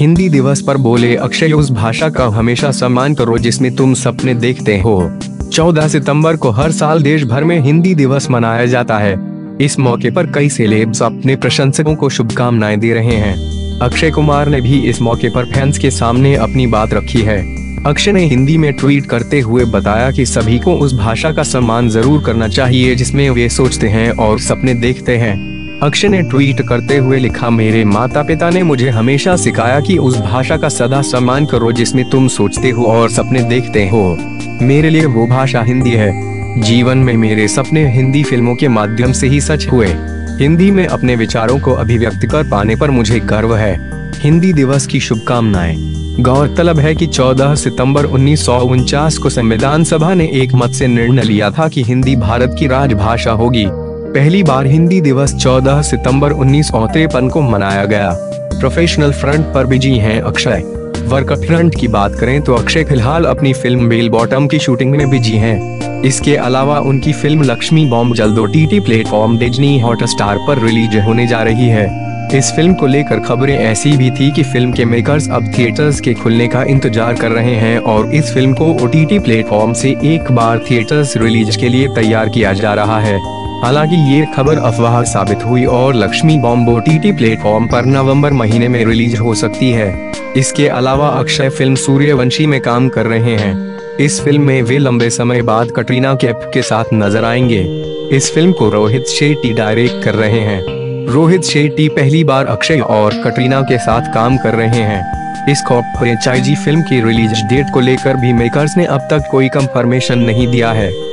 हिंदी दिवस पर बोले अक्षय उस भाषा का हमेशा सम्मान करो जिसमें तुम सपने देखते हो। 14 सितंबर को हर साल देश भर में हिंदी दिवस मनाया जाता है। इस मौके पर कई सेलेब्स अपने प्रशंसकों को शुभकामनाएँ दे रहे हैं। अक्षय कुमार ने भी इस मौके पर फैंस के सामने अपनी बात रखी है। अक्षय ने हिंदी में ट्वीट करते हुए बताया कि सभी को उस भाषा का सम्मान ज़रूर करना चाहिए जिसमें वे सोचते हैं और सपने देखते हैं। अक्षय ने ट्वीट करते हुए लिखा, मेरे माता पिता ने मुझे हमेशा सिखाया कि उस भाषा का सदा सम्मान करो जिसमें तुम सोचते हो और सपने देखते हो। मेरे लिए वो भाषा हिंदी है। जीवन में मेरे सपने हिंदी फ़िल्मों के माध्यम से ही सच हुए। हिंदी में अपने विचारों को अभिव्यक्त कर पाने पर मुझे गर्व है। हिंदी दिवस की शुभकामनाएँ। गौरतलब है कि 14 सितंबर उन्नीस सौ उनचास को संविधान सभा ने एक मत से निर्णय लिया था कि हिंदी भारत की राजभाषा होगी। पहली बार हिंदी दिवस 14 सितंबर उन्नीस सौ तिरपन को मनाया गया। प्रोफेशनल फ्रंट पर बिज़ी हैं अक्षय। वर्क फ्रंट की बात करें तो अक्षय फ़िलहाल अपनी फ़िल्म बेल बॉटम की शूटिंग में बिज़ी हैं। इसके अलावा उनकी फ़िल्म लक्ष्मी बॉम्ब जल्द टी प्लेटफॉर्म डिजनी हॉट स्टार पर रिलीज़ होने जा रही है। इस फ़िल्म को लेकर खबरें ऐसी भी थी कि फ़िल्म के मेकर्स अब थिएटर्स के खुलने का इंतज़ार कर रहे हैं और इस फ़िल्म को ओ टी प्लेटफॉर्म से एक बार थिएटर्स रिलीज़ के लिए तैयार किया जा रहा है। हालाँकि ये खबर अफवाह साबित हुई और लक्ष्मी बॉम्बो टी प्लेटफॉर्म पर नवंबर महीने में रिलीज़ हो सकती है। इसके अलावा अक्षय फ़िल्म सूर्यवंशी में काम कर रहे हैं। इस फ़िल्म में वे लंबे समय बाद कटरीना कैफ के साथ नज़र आएँगे। इस फ़िल्म को रोहित शेट्टी डायरेक्ट कर रहे हैं। रोहित शेट्टी पहली बार अक्षय और कटरीना के साथ काम कर रहे हैं। इस फ्रेंचाइजी फ़िल्म की रिलीज़ डेट को लेकर भी मेकर्स ने अब तक कोई कंफर्मेशन नहीं दिया है।